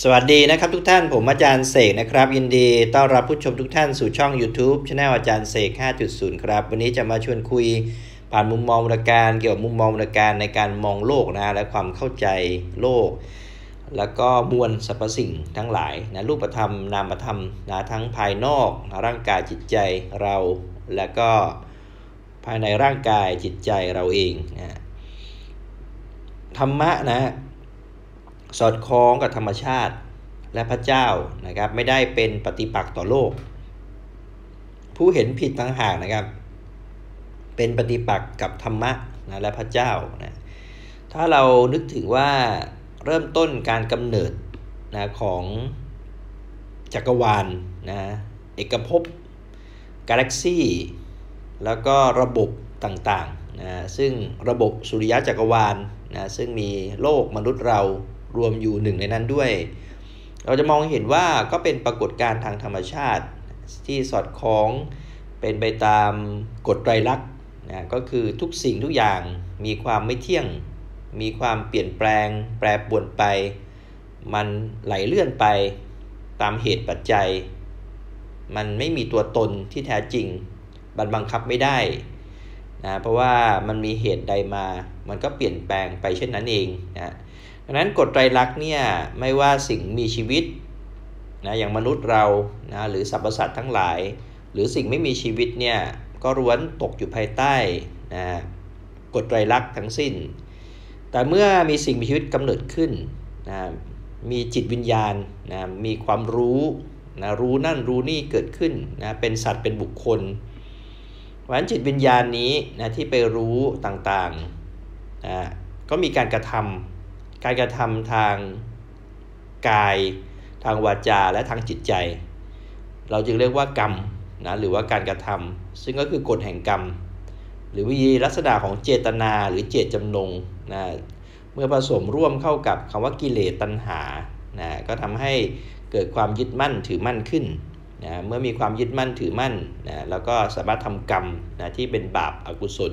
สวัสดีนะครับทุกท่านผมอาจารย์เสกนะครับยินดีต้อนรับผู้ชมทุกท่านสู่ช่อง YouTube ช anel อาจารย์เสก 5.0 ครับ วันนี้จะมาชวนคุย ผ่านมุมมองบริการเกี่ยวกับมุมมองบริการในการมองโลกนะและความเข้าใจโลก แล้วก็มวลสรรพสิ่งทั้งหลายนะรูปธรรมนามธรรมนะทั้งภายนอกร่างกายจิตใจเรา และก็ภายในร่างกายจิตใจเราเองนะธรรมะนะ สอดคล้องกับธรรมชาติและพระเจ้านะครับ ไม่ได้เป็นปฏิปักษ์ต่อโลก ผู้เห็นผิดต่างหากนะครับ เป็นปฏิปักษ์กับธรรมะนะและพระเจ้านะถ้าเรานึกถึงว่าเริ่มต้นการกำเนิดนะของจักรวาลนะเอกภพกาแล็กซี่แล้วก็ระบบต่างๆนะซึ่งระบบสุริยะจักรวาลนะซึ่งมีโลกมนุษย์เรา รวมอยู่หนึ่งในนั้นด้วย เราจะมองเห็นว่าก็เป็นปรากฏการณ์ทางธรรมชาติ ที่สอดคล้องเป็นไปตามกฎไตรลักษณ์นะก็คือทุกสิ่งทุกอย่างมีความไม่เที่ยง มีความเปลี่ยนแปลง แปรปรวนไป มันไหลเลื่อนไปตามเหตุปัจจัย มันไม่มีตัวตนที่แท้จริงบันบังคับไม่ได้นะเพราะว่ามันมีเหตุใดมา มันก็เปลี่ยนแปลงไปเช่นนั้นเองนะ ดังนั้นกฎไตรลักษณ์เนี่ยไม่ว่าสิ่งมีชีวิตนะอย่างมนุษย์เรานะหรือสรรพสัตว์ทั้งหลาย หรือสิ่งไม่มีชีวิตเนี่ยก็ล้วนตกอยู่ภายใต้นะกฎไตรลักษณ์ทั้งสิ้น แต่เมื่อมีสิ่งมีชีวิตกำเนิดขึ้นนะมีจิตวิญญาณนะมีความรู้นะรู้นั่นรู้นี่เกิดขึ้นนะเป็นสัตว์เป็นบุคคลเพราะฉะนั้นจิตวิญญาณนี้นะที่ไปรู้ต่างๆนะก็มีการกระทำ การกระทำทางกายทางวาจาและทางจิตใจ เราจึงเรียกว่ากรรมนะหรือว่าการกระทำซึ่งก็คือกฎแห่งกรรม หรือวิธีลักษณะของเจตนาหรือเจตจำนงนะเมื่อผสมร่วมเข้ากับคำว่ากิเลสตัณหานะก็ทำให้เกิดความยึดมั่นถือมั่นขึ้นนะเมื่อมีความยึดมั่นถือมั่นนะแล้วก็สามารถทำกรรมนะที่เป็นบาปอากุศล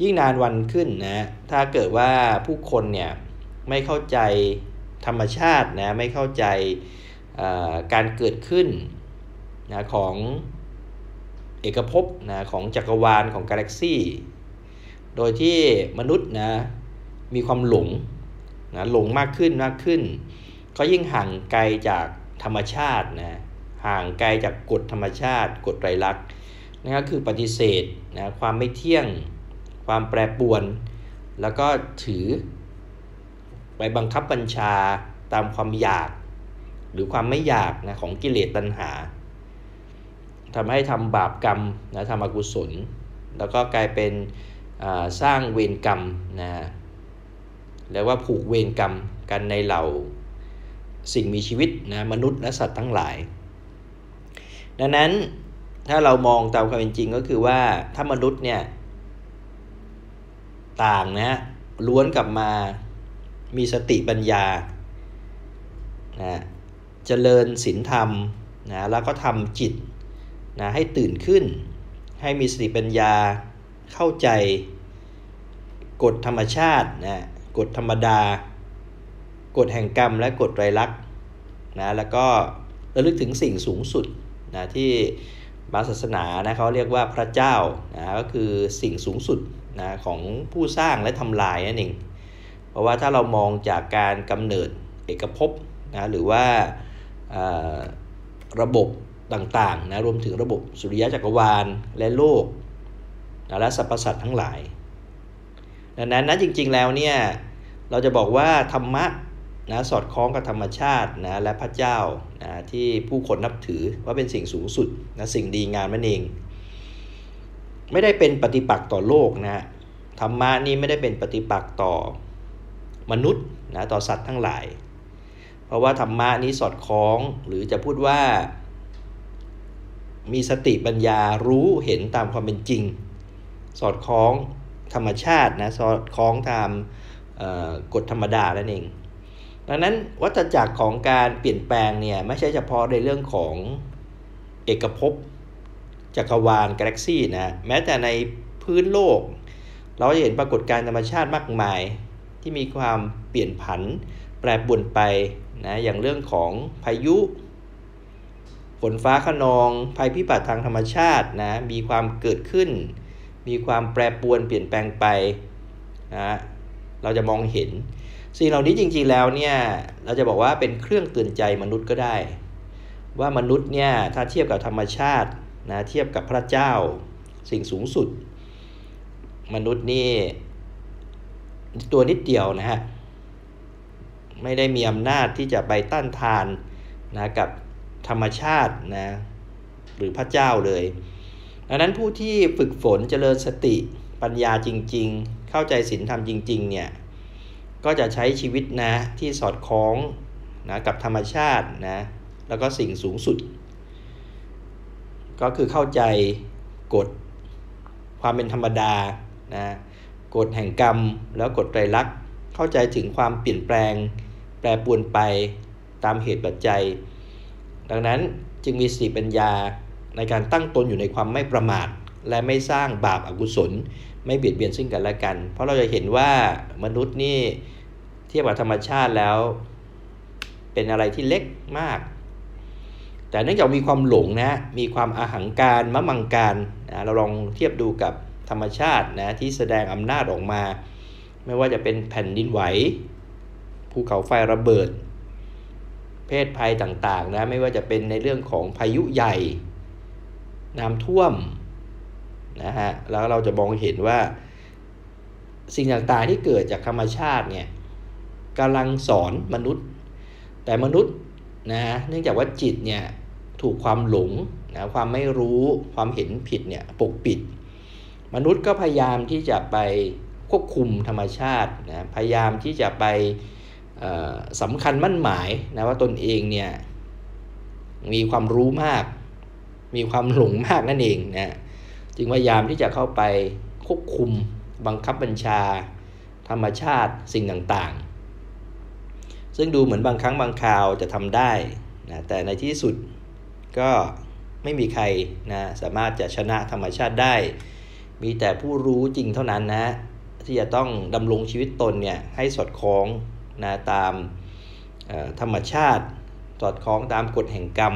ยิ่งนานวันขึ้นนะถ้าเกิดว่าผู้คนเนี่ย ไม่เข้าใจธรรมชาตินะไม่เข้าใจการเกิดขึ้นนะของเอกภพนะของจักรวาลของกาแล็กซี่ โดยที่มนุษย์นะมีความหลงนะหลงมากขึ้นมากขึ้น ก็ยิ่งห่างไกลจากธรรมชาตินะห่างไกลจากกฎธรรมชาติ กฎไตรลักษณ์นั่นก็คือปฏิเสธนะความไม่เที่ยง ความแปรปรวน แล้วก็ถือ ไปบังคับบัญชาตามความอยาก หรือความไม่อยากนะของกิเลสตัณหาทำให้ทำบาปกรรมนะทำอกุศล แล้วก็กลายเป็นสร้างเวรกรรมนะแล้วว่าผูกเวรกรรมกันในเหล่าสิ่งมีชีวิตนะมนุษย์และสัตว์ทั้งหลาย ดังนั้นถ้าเรามองตามความเป็นจริงก็คือว่าถ้ามนุษย์เนี่ยต่างนะล้วนกลับมา มีสติปัญญานะเจริญศีลธรรมนะแล้วก็ทำจิตนะให้ตื่นขึ้น ให้มีสติปัญญาเข้าใจกฎธรรมชาตินะกฎธรรมดา กฎแห่งกรรมและกฎไตรลักษณ์นะแล้วก็ระลึกถึงสิ่งสูงสุดนะที่บางศาสนานะเขาเรียกว่าพระเจ้านะก็คือสิ่งสูงสุดนะของผู้สร้างและทำลายนั่นเอง เพราะว่าถ้าเรามองจากการกำเนิดเอกภพนะหรือว่าระบบต่างๆนะรวมถึงระบบสุริยะจักรวาลและโลกนะและสรรพสัตว์ทั้งหลาย ดังนั้นนะจริงๆแล้วเนี่ยเราจะบอกว่าธรรมะนะสอดคล้องกับธรรมชาตินะและพระเจ้านะที่ผู้คนนับถือว่าเป็นสิ่งสูงสุดนะสิ่งดีงามนั่นเอง ไม่ได้เป็นปฏิปักษ์ต่อโลกนะธรรมะนี้ไม่ได้เป็นปฏิปักษ์ต่อ มนุษย์นะต่อสัตว์ทั้งหลาย เพราะว่าธรรมะนี้สอดคล้องหรือจะพูดว่า มีสติปัญญารู้เห็นตามความเป็นจริง สอดคล้องธรรมชาตินะสอดคล้องตามกฎธรรมดานั่นเองดังนั้นวัฏจักรของการเปลี่ยนแปลงเนี่ยไม่ใช่เฉพาะในเรื่องของเอกภพจักรวาลกาแล็กซี่นะแม้แต่ในพื้นโลก เราจะเห็นปรากฏการณ์ธรรมชาติมากมาย ที่มีความเปลี่ยนผัน แปรปรวนไปนะอย่างเรื่องของพายุฝนฟ้าขนองภัยพิบัติทางธรรมชาตินะมีความเกิดขึ้น มีความแปรปรวนเปลี่ยนแปลงไปนะเราจะมองเห็น สิ่งเหล่านี้จริงๆแล้วเนี่ยเราจะบอกว่าเป็นเครื่องเตือนใจมนุษย์ก็ได้ ว่ามนุษย์เนี่ยถ้าเทียบกับธรรมชาตินะเทียบกับพระเจ้าสิ่งสูงสุด มนุษย์นี่ ตัวนิดเดียวนะฮะไม่ได้มีอำนาจที่จะไปต้านทานนะกับธรรมชาตินะหรือพระเจ้าเลย ดังนั้นผู้ที่ฝึกฝนเจริญสติปัญญาจริง ๆ เข้าใจศีลธรรมจริง ๆ เนี่ย ก็จะใช้ชีวิตนะที่สอดคล้องนะกับธรรมชาตินะแล้วก็สิ่งสูงสุด ก็คือเข้าใจกฎความเป็นธรรมดานะ กฎแห่งกรรม แล้วกฎไตรลักษณ์เข้าใจถึงความเปลี่ยนแปลง แปรปรวนไปตามเหตุปัจจัย ดังนั้นจึงมีสติปัญญาในการตั้งตนอยู่ในความไม่ประมาท และไม่สร้างบาปอากุศล ไม่เบียดเบียนซึ่งกันและกัน เพราะเราจะเห็นว่ามนุษย์นี่เทียบกับธรรมชาติแล้ว เป็นอะไรที่เล็กมาก แต่เนื่องจากมีความหลงนะมีความอาหังการมะมังการนะเราลองเทียบดูกับ ธรรมชาตินะที่แสดงอำนาจออกมา ไม่ว่าจะเป็นแผ่นดินไหวภูเขาไฟระเบิด เพศภัยต่างๆนะไม่ว่าจะเป็นในเรื่องของพายุใหญ่น้ำท่วมนะฮะแล้วเราจะมองเห็นว่า สิ่งต่างๆที่เกิดจากธรรมชาติเนี่ยกำลังสอนมนุษย์ แต่มนุษย์นะเนื่องจากว่าจิตเนี่ยถูกความหลงนะความไม่รู้ความเห็นผิดเนี่ยปกปิด มนุษย์ก็พยายามที่จะไปควบคุมธรรมชาตินะพยายามที่จะไปสำคัญมั่นหมายนะว่าตนเองเนี่ยมีความรู้มาก มีความหลงมากนั่นเองนะจึงพยายามที่จะเข้าไปควบคุมบังคับบัญชา ธรรมชาติสิ่งต่างๆ ซึ่งดูเหมือนบางครั้งบางคราวจะทำได้นะแต่ในที่สุดก็ไม่มีใครนะสามารถจะชนะธรรมชาติได้ มีแต่ผู้รู้จริงเท่านั้นนะที่จะต้องดำรงชีวิตตนเนี่ยให้สอดคล้องนะตามธรรมชาติ สอดคล้องตามกฎแห่งกรรม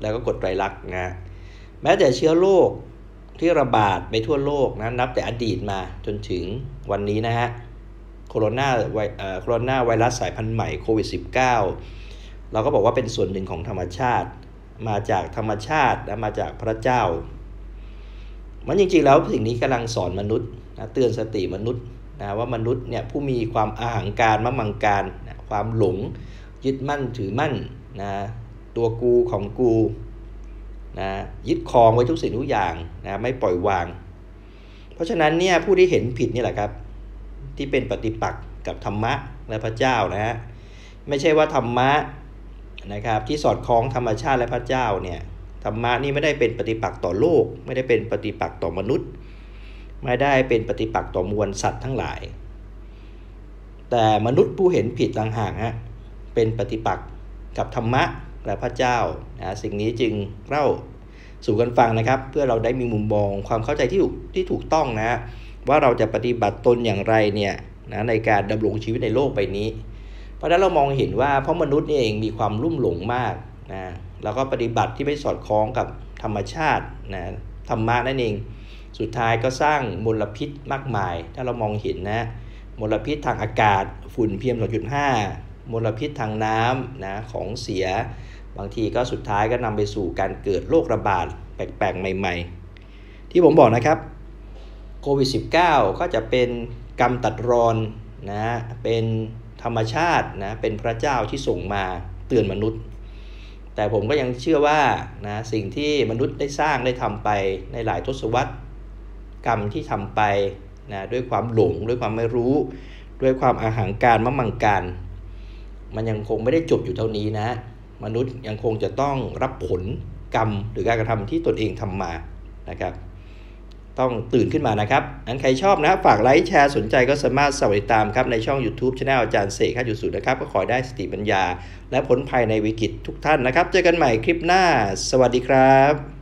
แล้วก็กฎไตรลักษณ์นะแม้แต่เชื้อโรคที่ระบาดไปทั่วโลกนะนับแต่อดีตมาจนถึงวันนี้นะฮะโคโรนาไวโคโรนาไวรัสสายพันธุ์ใหม่โควิด -19 เราก็บอกว่าเป็นส่วนหนึ่งของธรรมชาติ มาจากธรรมชาติและมาจากพระเจ้า มันจริงๆแล้วสิ่งนี้กำลังสอนมนุษย์นะเตือนสติมนุษย์นะว่ามนุษย์เนี่ยผู้มีความอาหังการมะมังการนะความหลงยึดมั่นถือมั่นนะตัวกูของกูนะยึดครองไว้ทุกสิ่งทุกอย่างนะไม่ปล่อยวาง เพราะฉะนั้นเนี่ยผู้ที่เห็นผิดนี่แหละครับ ที่เป็นปฏิปักษ์กับธรรมะและพระเจ้านะฮะไม่ใช่ว่าธรรมะนะครับที่สอดคล้องธรรมชาติและพระเจ้าเนี่ย ธรรมะนี่ไม่ได้เป็นปฏิปักษ์ต่อโลก ไม่ได้เป็นปฏิปักษ์ต่อมนุษย์ ไม่ได้เป็นปฏิปักษ์ต่อมวลสัตว์ทั้งหลาย แต่มนุษย์ผู้เห็นผิดต่างหากฮะเป็นปฏิปักษ์กับธรรมะและพระเจ้านะสิ่งนี้จึงเล่าสู่กันฟังนะครับ เพื่อเราได้มีมุมมองความเข้าใจที่ถูกที่ถูกต้องนะ ว่าเราจะปฏิบัติตนอย่างไรเนี่ยนะในการดำรงชีวิตในโลกใบนี้ เพราะฉะนั้นเรามองเห็นว่าเพราะมนุษย์เองมีความรุ่มหลงมากนะ แล้วก็ปฏิบัติที่ไม่สอดคล้องกับธรรมชาตินะธรรมะนั่นเอง สุดท้ายก็สร้างมลพิษมากมาย ถ้าเรามองเห็นนะมลพิษทางอากาศฝุ่น PM 2.5มลพิษทางน้ำนะของเสีย บางทีก็สุดท้ายก็นำไปสู่การเกิดโรคระบาดแปลกๆ ใหม่ๆ ที่ผมบอกนะครับโควิด -19 ก็จะเป็นกรรมตัดรอนนะเป็นธรรมชาตินะเป็นพระเจ้าที่ส่งมาเตือนมนุษย์ แต่ผมก็ยังเชื่อว่านะสิ่งที่มนุษย์ได้สร้างได้ทำไปในหลายทศวรรษกรรมที่ทำไปนะด้วยความหลงด้วยความไม่รู้ ด้วยความอาหารการมั่มังการ มันยังคงไม่ได้จบอยู่เท่านี้นะ มนุษย์ยังคงจะต้องรับผลกรรมหรือการกระทำที่ตนเองทำมานะครับ ต้องตื่นขึ้นมานะครับอันใครชอบนะฝากไลค์แชร์สนใจก็สามารถสวัสดีตามครับในช่อง YouTube ช anel อาจารย์เสกข้าจุดสุดนะครับ ก็ขอได้สติปัญญา และผลภัยในวิกฤตทุกท่านนะครับ เจอกันใหม่คลิปหน้า สวัสดีครับ